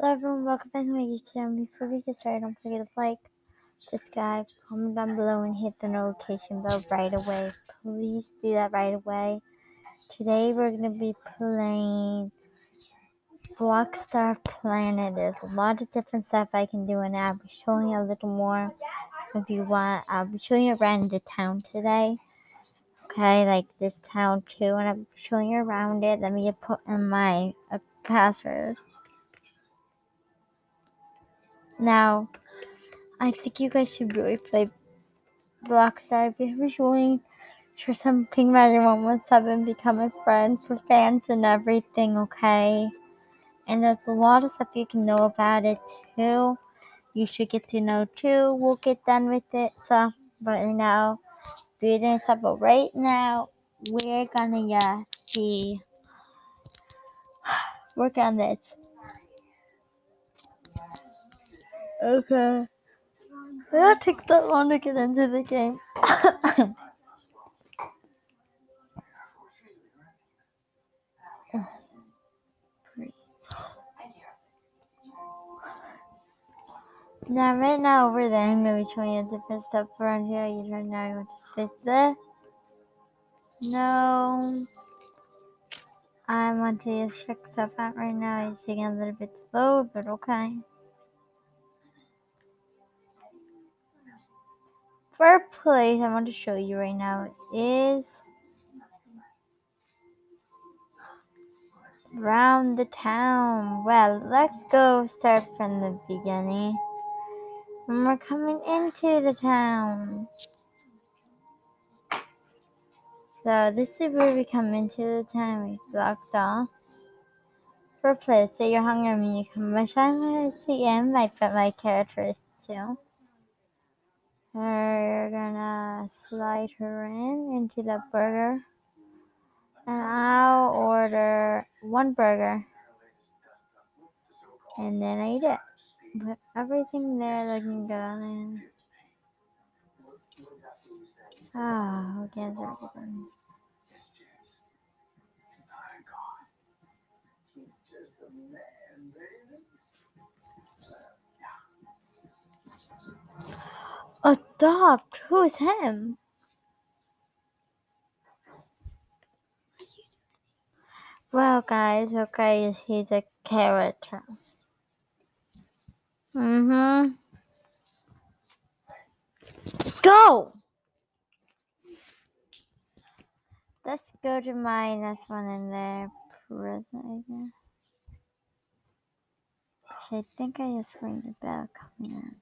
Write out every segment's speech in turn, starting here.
Hello everyone, welcome back to my YouTube channel. Before we get started, don't forget to like, subscribe, comment down below, and hit the notification bell right away. Please do that right away. Today we're going to be playing BlockStarPlanet. There's a lot of different stuff I can do, and I'll be showing you a little more if you want. I'll be showing you around the town today. Okay, like this town too, and I'll be showing you around it. Let me put in my uh, password. Now, I think you guys should really play Blockstar if you're showing for something Magic 117 become a friend for fans and everything, okay? And there's a lot of stuff you can know about it too. You should get to know too. We'll get done with it. So, but right now, reading stuff, but right now, we're gonna uh, see, work on this. Okay. It takes that long to get into the game. now, right now over there, I'm going to be showing you different stuff around here. You turn now, you want to space this. No. I want to use trick stuff out right now. It's taking a little bit slow, but okay. First place I want to show you right now is around the town. Well, let's go start from the beginning. When we're coming into the town. So this is where we come into the town. We blocked off. For place, say you're hungry when you come by I'm gonna see and my but my character too. Gonna slide her in into the burger. And I'll order one burger. And then I eat it. Put everything there looking good and Ah, oh, open. Adopt? Who's him? Well, guys, okay, he's a character. Mm-hmm. Go! Let's go to my next one in there. Prison, I guess. I think I just ring the bell coming in.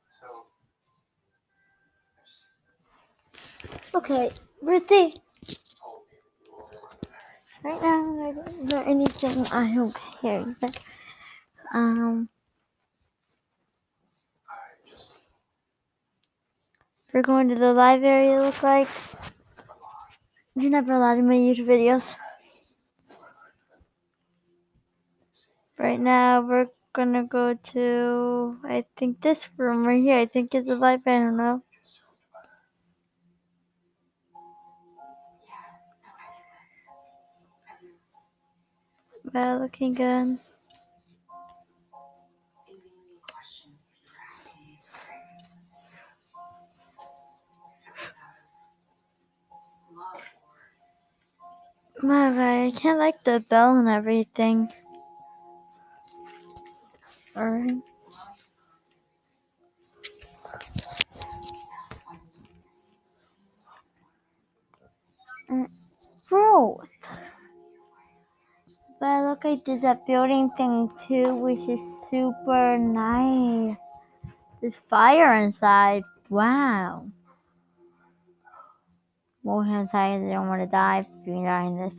Okay, Ruthie. Right now, I don't know anything. I don't care. But, um, we're going to the live area. Look like you're never allowed in my YouTube videos. Right now, we're gonna go to I think this room right here. I think it's a live. I don't know. Well, looking good. My God, I can't like the bell and everything. Alright. Mm. Bro, but look, I did that building thing too, which is super nice. There's fire inside. Wow. More inside, I don't want to die behind this.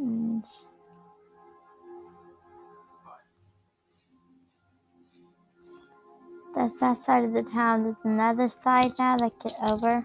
Mm. That's that side of the town. There's another side now that get over.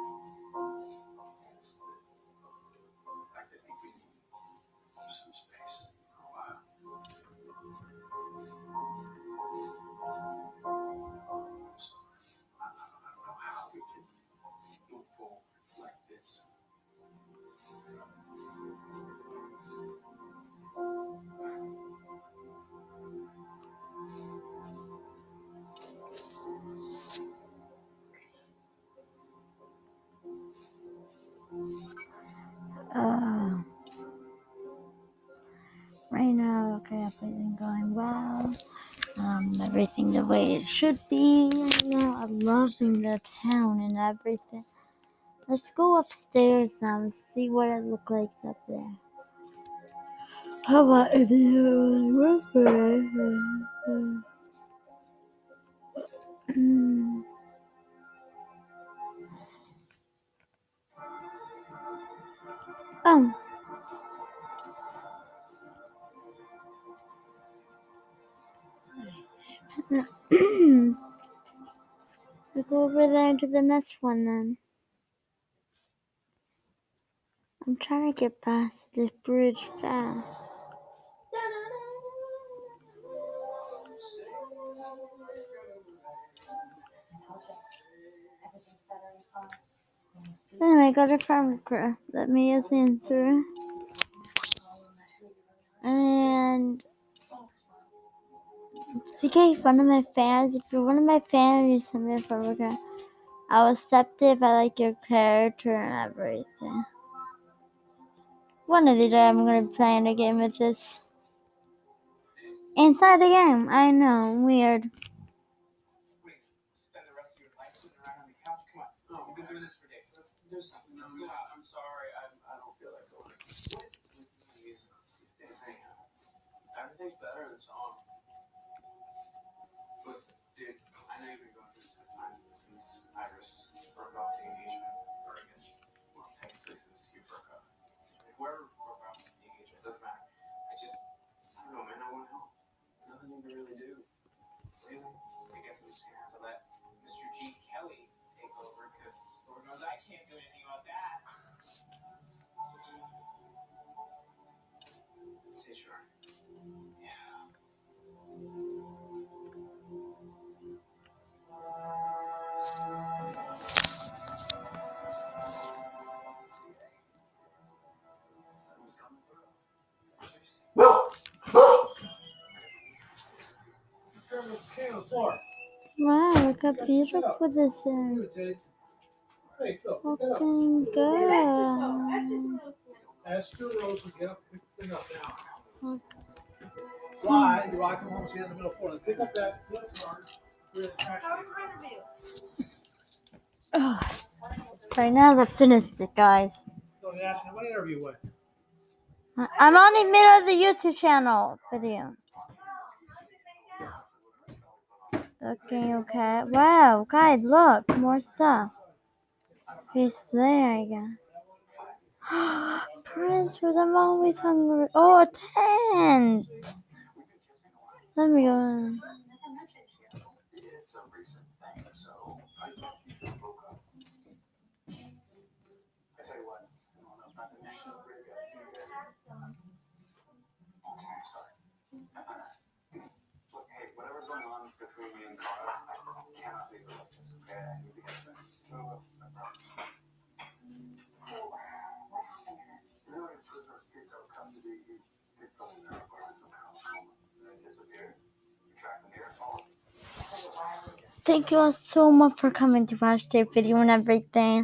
everything the way it should be. You know, I'm loving the town and everything. Let's go upstairs now and see what it looks like up there. How about if you to the next one then. I'm trying to get past this bridge fast. And I got a craft that Mia's answer. And CK, one of my fans, if you're one of my fans, send me a photograph. I'll accept it I like your character and everything. One of the days I'm gonna play in a game with this. Inside the game, I know, weird. Floor. Wow, look how beautiful this is. Hey, Phil, pick that up. Good. Ask your Rose to get up, pick the thing up now. Why do I come home stand in the middle floor? Pick up that flip chart. Put it in the trash Right now, finished it, guys. So what interview with? I'm on the middle of the YouTube channel video. Looking okay. Wow, guys, look, more stuff. He's there again. Prince was I'm always hungry. Oh, a tent. Let me go. It's some recent thing, so I thought you broke up. I tell you what, I don't know about the national grid got you there. Okay, sorry. Look, hey, whatever's going on between me and Carla, I cannot leave it like this, okay? I need to get back. No, no problem. You know, when prisoner escaped out of custody, he did something that required some kind of coma, and then disappeared. We tracked him here, followed him. Thank you all so much for coming to watch the video and everything.